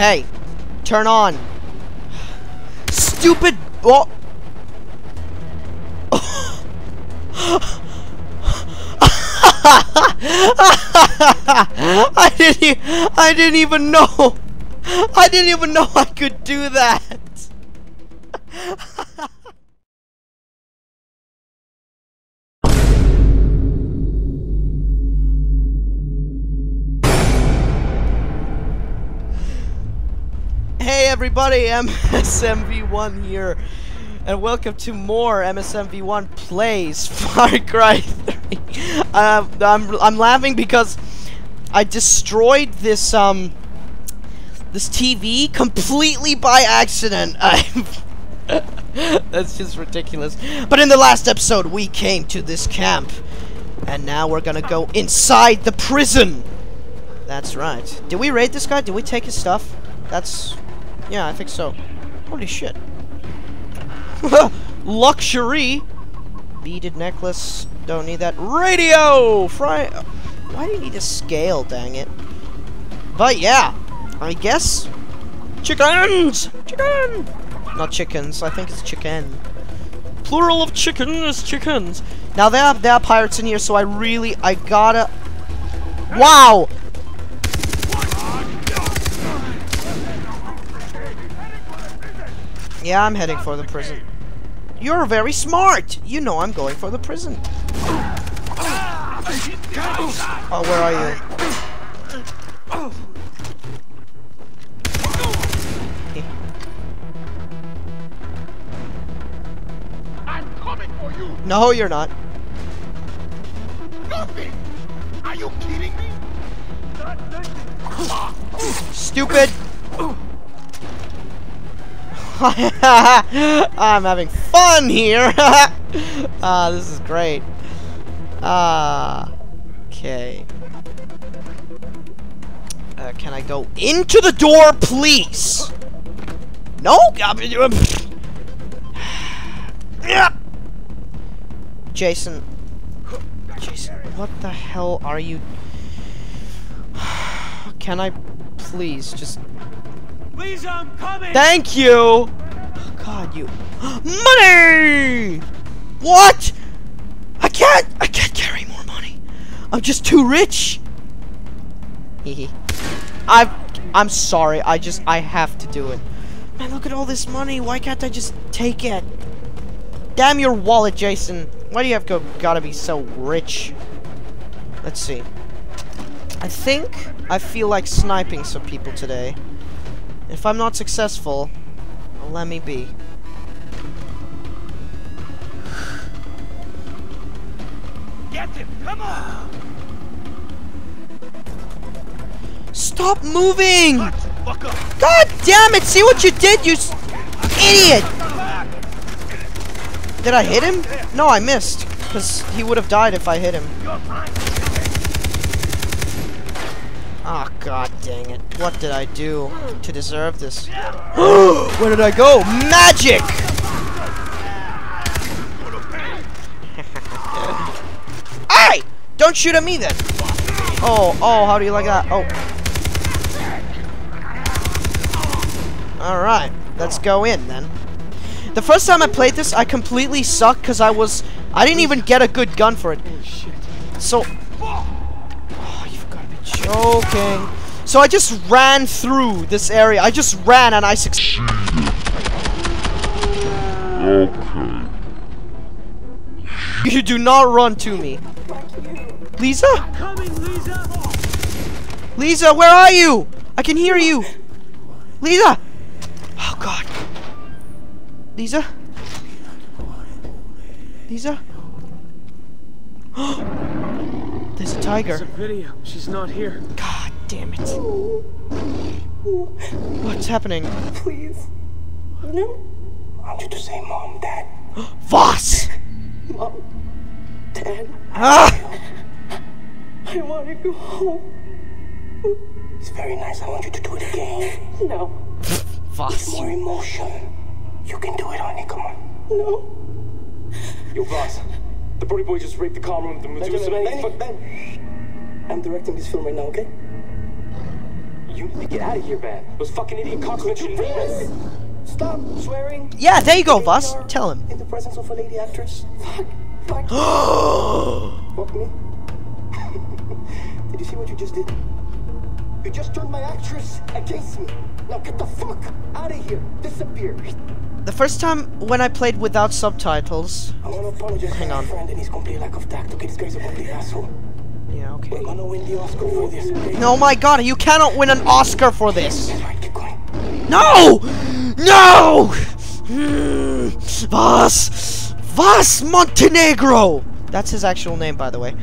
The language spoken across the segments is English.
Hey, turn on. Stupid. Oh. I didn't. E I didn't even know. I didn't even know I could do that. hey everybody, MSMV1 here, and welcome to more MSMV1 plays Far Cry 3. Uh, I'm I'm laughing because I destroyed this um this TV completely by accident. That's just ridiculous. But in the last episode, we came to this camp. And now we're gonna go inside the prison. That's right. Did we raid this guy? Did we take his stuff? That's... Yeah, I think so. Holy shit. Luxury! Beaded necklace. Don't need that. Radio! Fry... Why do you need a scale, dang it? But yeah. I guess... Chickens! Chicken! Not chickens, I think it's chicken. Plural of chicken is chickens. Now there are, there are pirates in here, so I really, I gotta... Wow! Yeah, I'm heading for the prison. You're very smart! You know I'm going for the prison. Oh, where are you? No, you're not. Nothing. Are you kidding me? Stupid. I'm having fun here. ah, this is great. Ah, okay. Uh, can I go into the door, please? No. Jason. Jason, what the hell are you... Can I please just... Please, I'm coming! Thank you! Oh, God, you... Money! What? I can't... I can't carry more money. I'm just too rich. Hehe. i I'm sorry. I just... I have to do it. Man, look at all this money. Why can't I just take it? Damn your wallet, Jason. Why do you have to gotta be so rich? Let's see. I think I feel like sniping some people today. If I'm not successful, let me be. Get him! Come on! Stop moving! God damn it! See what you did, you idiot! Did I hit him? No, I missed. Because he would have died if I hit him. Oh, god dang it. What did I do to deserve this? Where did I go? Magic! hey! Don't shoot at me then! Oh, oh, how do you like that? Oh. Alright, let's go in then. The first time I played this, I completely sucked because I was... I didn't even get a good gun for it. So... You've got to be joking. So I just ran through this area. I just ran and I succeeded. Okay. You do not run to me. Lisa? Coming, Lisa! Lisa, where are you? I can hear you. Lisa! Oh, God. Lisa? Lisa? There's a tiger. It's a video. She's not here. God damn it. What's happening? Please. No. I want you to say mom, dad. Vaas! Mom, dad. Ah! I want to go home. It's very nice. I want you to do it again. No. Vaas. More emotion. You can do it, honey. Come on. No. Yo, boss. The Brody boy just raped the comm room at the Medusa. Benny, Benny, Benny. I'm directing this film right now, okay? You need to get out of here, man. Those fucking idiot cops mentioned names. Stop swearing. Yeah, there you go, boss. Tell him. In the presence of a lady actress. Fuck. Fuck. Fuck me. did you see what you just did? You just turned my actress against me. Now get the fuck out of here. Disappear. The first time when I played without subtitles. I want to apologize Hang on. friend and his complete lack of tact. Okay, this guy's a complete asshole. Yeah, okay. We're gonna win the Oscar for this. Okay? No, my god, you cannot win an Oscar for this. That's right. Keep going. No! No! Vaas! Vaas Montenegro! That's his actual name, by the way.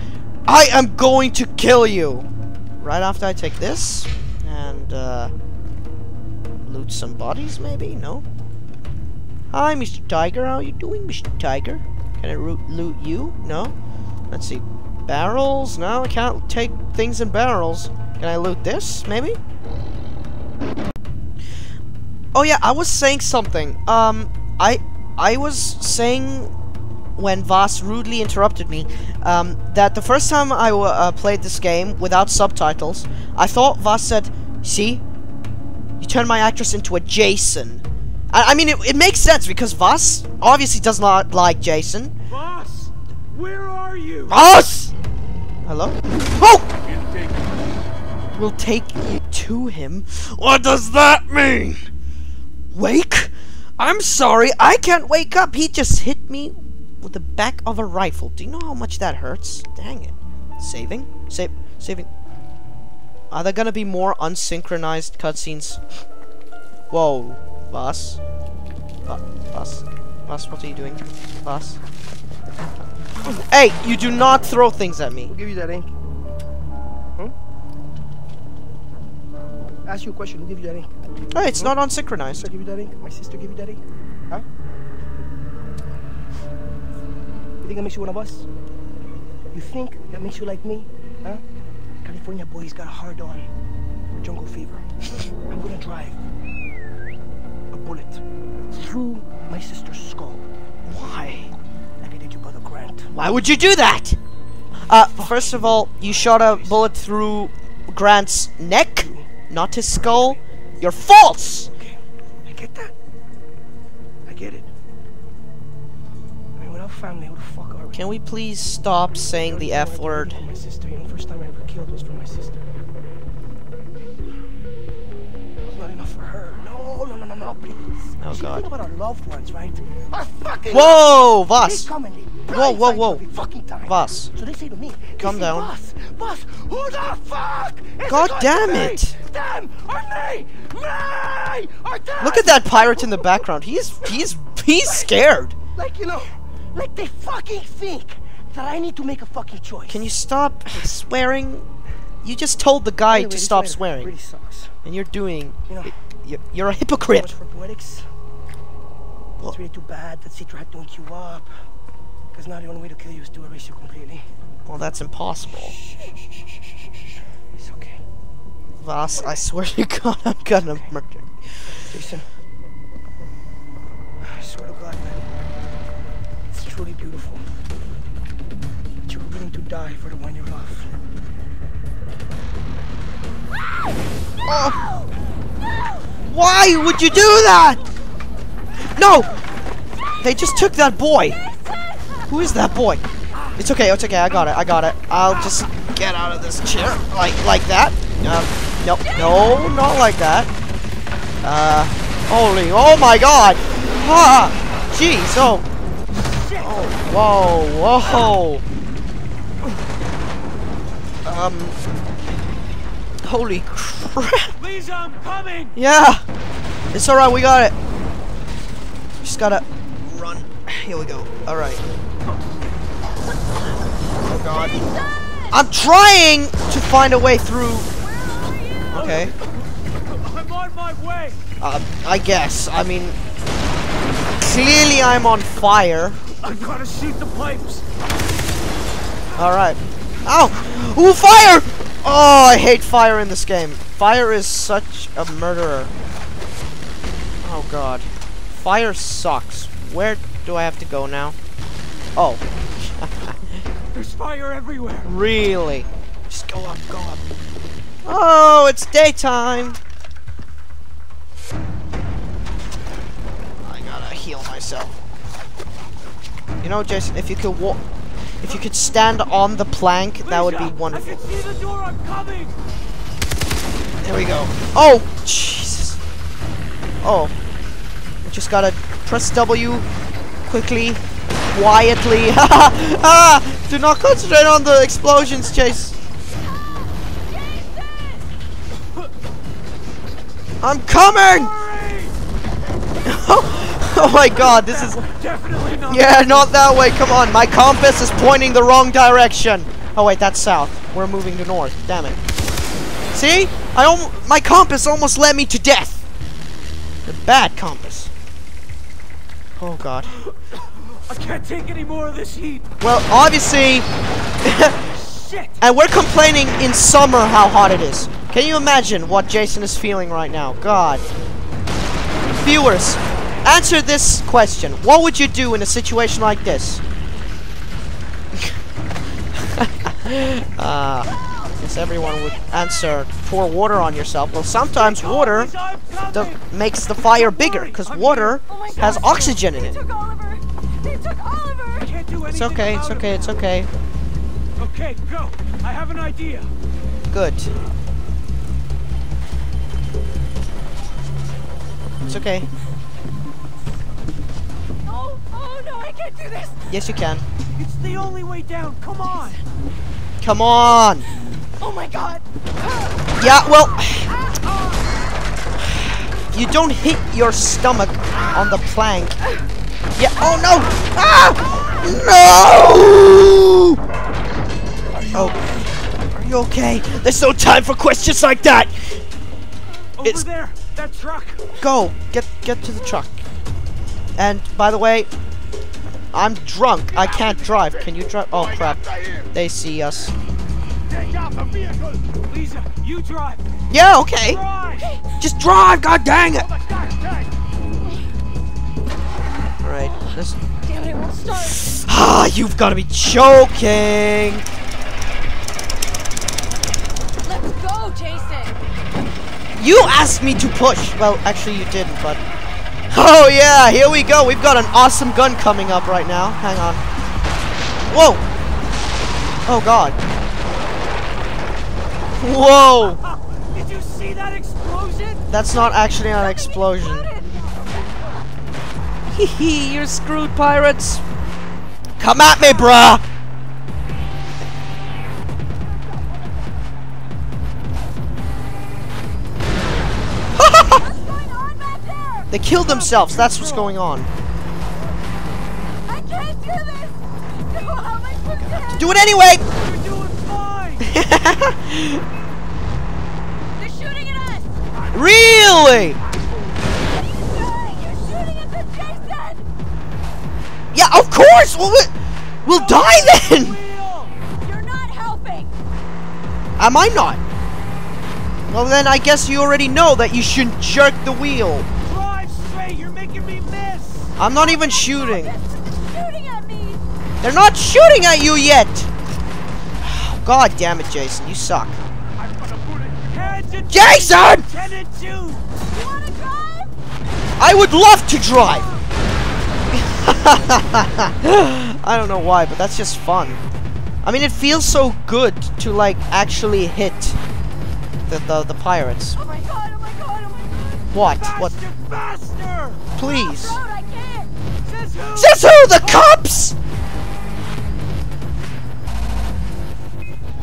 I am going to kill you! Right after I take this, and, uh... Loot some bodies, maybe? No? Hi, Mr. Tiger. How are you doing, Mr. Tiger? Can I loot you? No? Let's see. Barrels? No, I can't take things in barrels. Can I loot this, maybe? Oh yeah, I was saying something. Um, I I was saying when Vaas rudely interrupted me um, that the first time I uh, played this game without subtitles, I thought Vaas said, "See, you turned my actress into a Jason." I, I mean, it, it makes sense because Vaas obviously does not like Jason. Vaas, where are you? Vaas! Hello? Oh! We'll take you to him. What does that mean? Wake? I'm sorry, I can't wake up. He just hit me with the back of a rifle. Do you know how much that hurts? Dang it. Saving? Save saving. Are there gonna be more unsynchronized cutscenes? Whoa, boss. Bo- boss. Boss, what are you doing? Boss. Hey, you do not throw things at me. I'll give you that ink? Hmm? Ask you a question. Who give you that ink? Hey, it's not unsynchronized. Sister gave you that ink? My sister gave you that ink? Huh? You think that makes you one of us? You think that makes you like me? Huh? California boy's got a hard on. Jungle fever. I'm gonna drive bullet through my sister's skull. Why? I did your brother Grant. Why would you do that? Uh, first of all, you shot a bullet through Grant's neck, not his skull. You're false! Okay, I get that. I get it. I mean, without family, who the fuck are we? Can we please stop saying the F word? My sister, you know, first time I ever killed was for my sister. No. Oh, God. Think about our loved ones, right? Our fucking. Whoa, Vaas! come and they Whoa, whoa, whoa. you every fucking time. Vaas. So they say to me, Calm down. Boss, boss, who the fuck? God damn it. Them or me? Me or them? Look at that pirate in the background. He's he's he's scared. Like, you know, like they fucking think that I need to make a fucking choice. Can you stop swearing? You just told the guy Anyway, to stop swearing, Really and you're doing. You know, You're, you're a hypocrite. much for poetics. Well- It's really too bad that Citra had to wake you up. Because now the only way to kill you is to erase you completely. Well, that's impossible. It's okay. Vaas, I swear to God, I'm gonna murder. you. Jason. I swear to God, man. It's truly beautiful. That you were willing to die for the one you love. Oh. Why would you do that? No! They just took that boy. Who is that boy? It's okay, it's okay, I got it, I got it. I'll just get out of this chair. Like like that. Um, nope, no, not like that. Uh, holy, oh my god! Ah! Jeez, oh. Oh, whoa, whoa. Um. Holy crap. Lisa, I'm coming! Yeah! It's alright, we got it. Just gotta run. Here we go. Alright. Oh god. I'm trying to find a way through. Okay. I'm on my way! Uh, I guess. I mean, clearly I'm on fire. I've gotta shoot the pipes! Alright. Ow! Ooh, fire! Oh, I hate fire in this game. Fire is such a murderer. Oh god. Fire sucks. Where do I have to go now? Oh, There's fire everywhere! really? Just go up, go up. Oh, it's daytime. I gotta heal myself. You know, Jason, if you could walk, if you could stand on the plank, that would be wonderful. I can see the door. I'm coming. There we go. Oh, Jesus. Oh. I just gotta press W quickly, quietly. ah! Do not concentrate on the explosions, Chase. I'm coming! Oh my god, this is... Definitely not. Yeah, not that way, come on. My compass is pointing the wrong direction. Oh wait, that's south. We're moving to north. Damn it. See? I alm my compass almost led me to death. The bad compass. Oh god. I can't take any more of this heat. Well, obviously, Shit. and we're complaining in summer how hot it is. Can you imagine what Jason is feeling right now? God. Viewers, answer this question. What would you do in a situation like this? uh, guess everyone would answer pour water on yourself. Well, sometimes water the, makes the fire bigger because water Oh has oxygen in it. took Oliver! They took Oliver! Can't do It's okay, it's okay, it's okay. Okay, go. I have an idea. Good. It's okay. Oh, no, I can't do this! Yes, you can. It's the only way down. Come on. Come on! Oh my god! Yeah, well... You don't hit your stomach on the plank. Yeah, oh no! Ah! No! Oh. Are you okay? There's no time for questions like that! Over It's- there. That truck. Go! Get get to the truck. And by the way, I'm drunk. I can't drive. Can you drive? Oh crap. They see us. Take out the vehicle! Lisa, you drive. Yeah, okay. Drive. Just drive, god dang it! The gas! Alright, this Damn it, it won't start! Ah, you've gotta be joking! Let's go, Jason! You asked me to push! Well, actually you didn't, but... Oh yeah, here we go! We've got an awesome gun coming up right now. Hang on. Whoa! Oh god. Whoa! Did you see that explosion? That's not actually an explosion. Hee hee, you're screwed, pirates! Come at me, bruh! They killed themselves, that's what's going on. I can't do this! No, how am I supposed to handle Do it anyway! You're doing fine. They're shooting at us! really? You're shooting at the Jason! Yeah, of course! We'll, we'll die then! You're not helping! Am I not? Well then, I guess you already know that you shouldn't jerk the wheel. I'm not even shooting. They're shooting at me! They're not shooting at you yet! God damn it, Jason, you suck. I've got a bullet. Head to Jason! Tenant two. You? I would love to drive! I don't know why, but that's just fun. I mean, it feels so good to, like, actually hit the, the, the pirates. Oh my god, oh my god, oh my god! What? Faster, What? faster. Please. Road, I can't! Says who? Says who? The cops?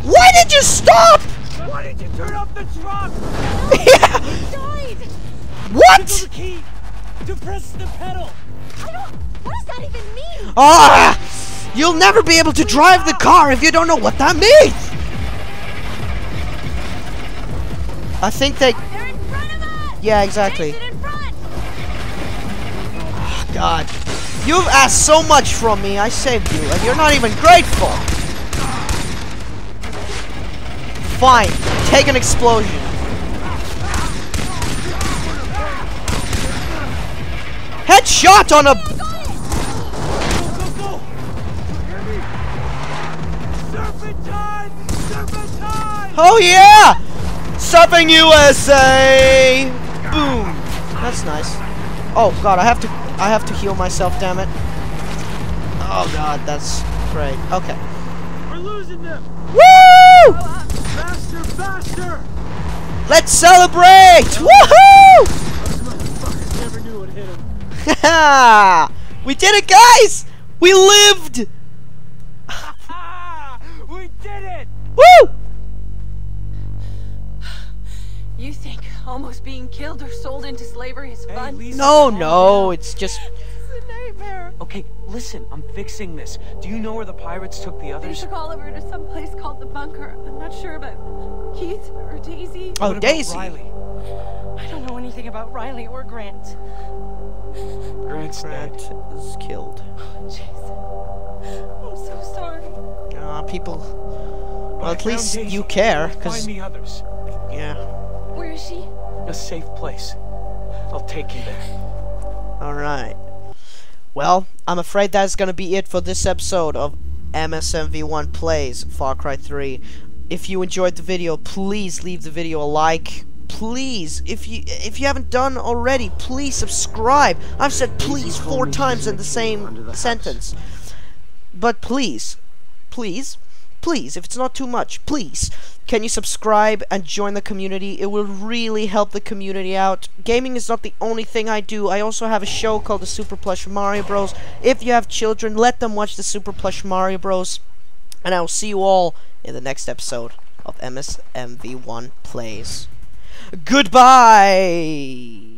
Why did you stop? Why did you turn off the truck? yeah. Died! What? the key. To press the pedal. I don't... What does that even mean? Ah! You'll never be able to drive the car if you don't know what that means. I think they. Yeah, exactly. Front! God, you've asked so much from me. I saved you, and you're not even grateful. Fine, take an explosion. Headshot on a. Oh yeah! Surfing USA! Boom! That's nice. Oh god, I have to I have to heal myself, damn it. Oh god, that's great. Okay. We're losing them! Woo! Faster, faster! Let's celebrate! Woohoo! Those motherfuckers never knew what hit them. We did it, guys! We lived! We did it! Woo! You think almost being killed or sold into slavery is Hey, fun? Lisa, No, no, it's just It's a nightmare. Okay, listen, I'm fixing this. Do you know where the pirates took the others? They others? took Oliver to some place called the bunker. I'm not sure about Keith or Daisy. Oh, What about Daisy. Riley. I don't know anything about Riley or Grant. Grant's Grant dead. is killed. Jason, I'm so sorry. Uh, people. Well, at least Daisy. you care, because Find the others. yeah. Where is she? A safe place. I'll take you there. All right. Well, I'm afraid that's gonna be it for this episode of MSMV1 Plays Far Cry 3. If you enjoyed the video, please leave the video a like. Please, if you if you haven't done already, please subscribe. I've said please four times in the same sentence. But please, please, please, if it's not too much, please, can you subscribe and join the community? It will really help the community out. Gaming is not the only thing I do. I also have a show called the Super Plush Mario Bros. If you have children, let them watch the Super Plush Mario Bros. And I will see you all in the next episode of MSMV1 Plays. Goodbye!